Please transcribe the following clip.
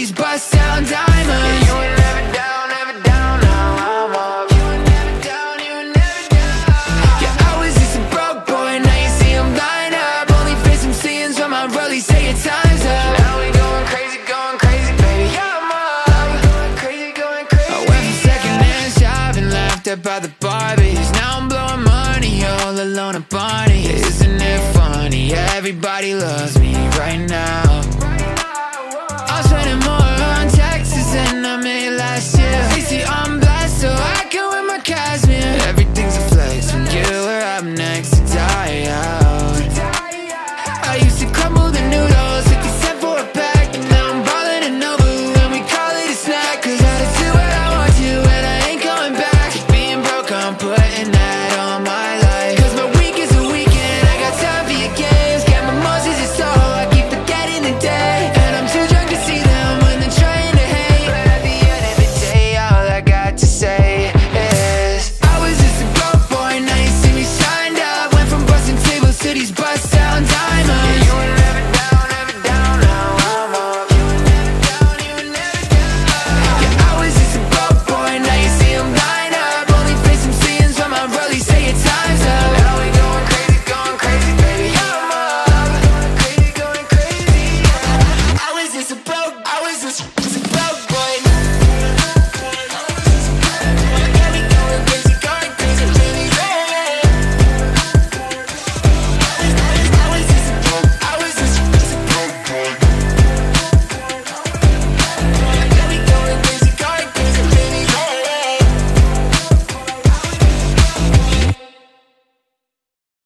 these bust down diamonds. Yeah, You were never down, never down, now I'm up. You were never down, you were never down. Yeah, I was just a broke boy, now you see I'm line up. Only face I'm seeing my rollie, say your time's up. Now we going crazy, going crazy, baby, yeah, I'm up. Going crazy, going crazy. I went from secondhand shopping, laughed at by the Barbies. Now I'm blowing money all alone at Barney's. Isn't it funny, everybody loves me right now.